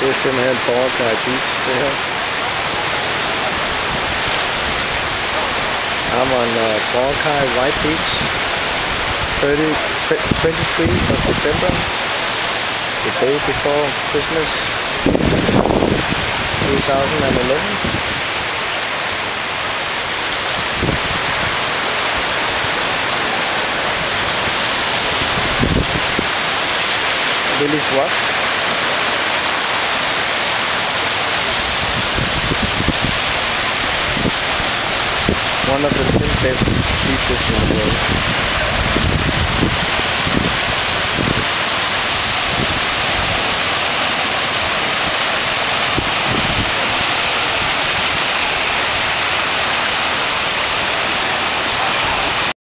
simpelthen Boracay Beach, det her. I'm on uh, Boracay White Beach, 30, 23 of December, the day before Christmas 2011. Billy's? One of the 10 best beaches in the world.